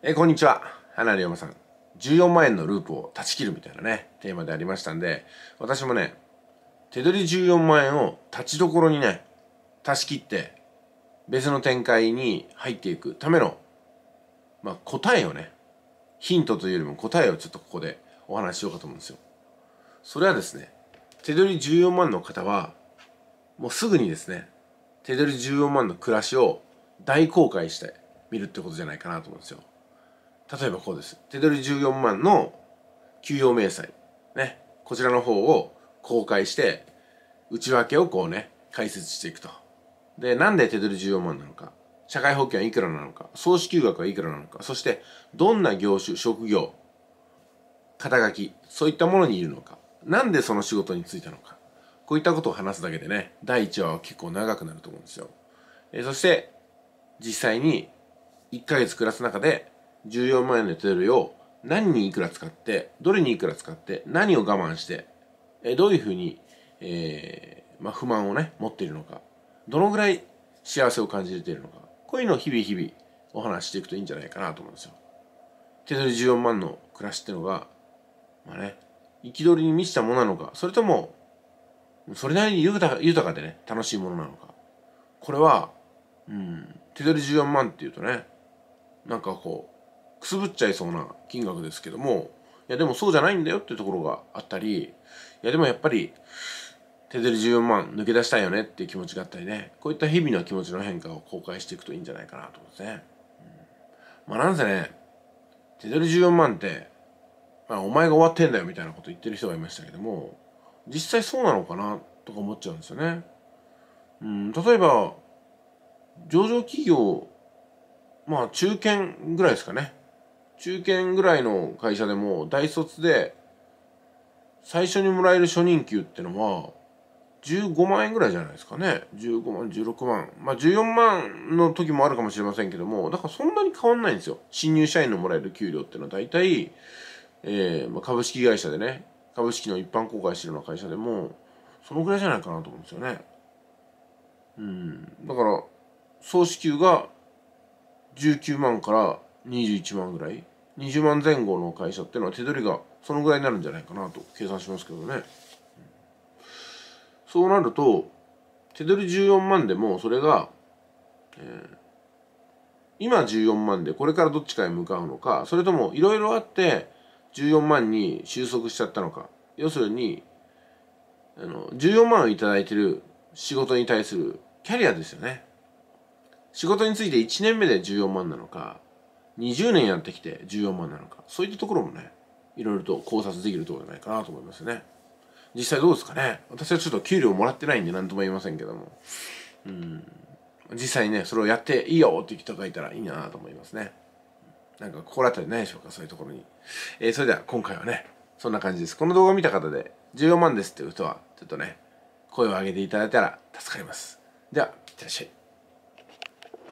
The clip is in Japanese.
えー、こんにちは。花龍山さん。14万円のループを断ち切るみたいなねテーマでありましたんで私もね手取り14万円を立ちどころにね足し切って別の展開に入っていくためのまあ答えをねヒントというよりも答えをちょっとここでお話ししようかと思うんですよ。それはですね手取り14万の方はもうすぐにですね手取り14万の暮らしを大公開してみるってことじゃないかなと思うんですよ。例えばこうです。手取り14万の給与明細。ね。こちらの方を公開して内訳をこうね解説していくと。でなんで手取り14万なのか。社会保険はいくらなのか。総支給額はいくらなのか。そしてどんな業種職業肩書きそういったものにいるのか。なんでその仕事に就いたのか。こういったことを話すだけでね第1話は結構長くなると思うんですよ。えそして実際に1ヶ月暮らす中で14万円の手取りを何にいくら使ってどれにいくら使って何を我慢してえどういうふうに、えーまあ、不満をね持っているのかどのぐらい幸せを感じているのかこういうのを日々日々お話していくといいんじゃないかなと思うんですよ。手取り14万の暮らしってのがまあね憤りに満ちたものなのかそれともそれなりに豊か豊かでね楽しいものなのか。これは、うん、手取り14万っていうとねなんかこうくすぶっちゃいそうな金額ですけどもいやでもそうじゃないんだよっていうところがあったりいやでもやっぱり手取り14万抜け出したいよねっていう気持ちがあったりねこういった日々の気持ちの変化を公開していくといいんじゃないかなと思うんですね、うん、まあなんせね手取り14万ってまあ、お前が終わってんだよみたいなこと言ってる人がいましたけども実際そうなのかなとか思っちゃうんですよね。うん、例えば上場企業まあ中堅ぐらいですかね。中堅ぐらいの会社でも大卒で最初にもらえる初任給ってのは15万円ぐらいじゃないですかね。15万16万。まあ14万の時もあるかもしれませんけどもだからそんなに変わんないんですよ。新入社員のもらえる給料っていうのは。大体えーまあ、株式会社でね株式の一般公開してるような会社でもそのぐらいじゃないかなと思うんですよね。うん、だから総支給が19万から21万ぐらい？20万前後の会社っていうのは手取りがそのぐらいになるんじゃないかなと計算しますけどね、そうなると手取り14万でもそれが、えー、今14万でこれからどっちかへ向かうのかそれともいろいろあって14万に収束しちゃったのか。要するにあの14万を頂いてる仕事に対するキャリアですよね。仕事について1年目で14万なのか20年やってきて14万なのかそういったところもねいろいろと考察できるところじゃないかなと思いますね実際どうですかね私はちょっと給料もらってないんで何とも言いませんけどもうん実際にねそれをやっていいよって人がいたらいいなと思いますねなんか心当たりないでしょうかそういうところに。えー、それでは今回はね、そんな感じです。この動画を見た方で14万ですっていう人は、ちょっとね、声を上げていただいたら助かります。では、いってらっしゃい。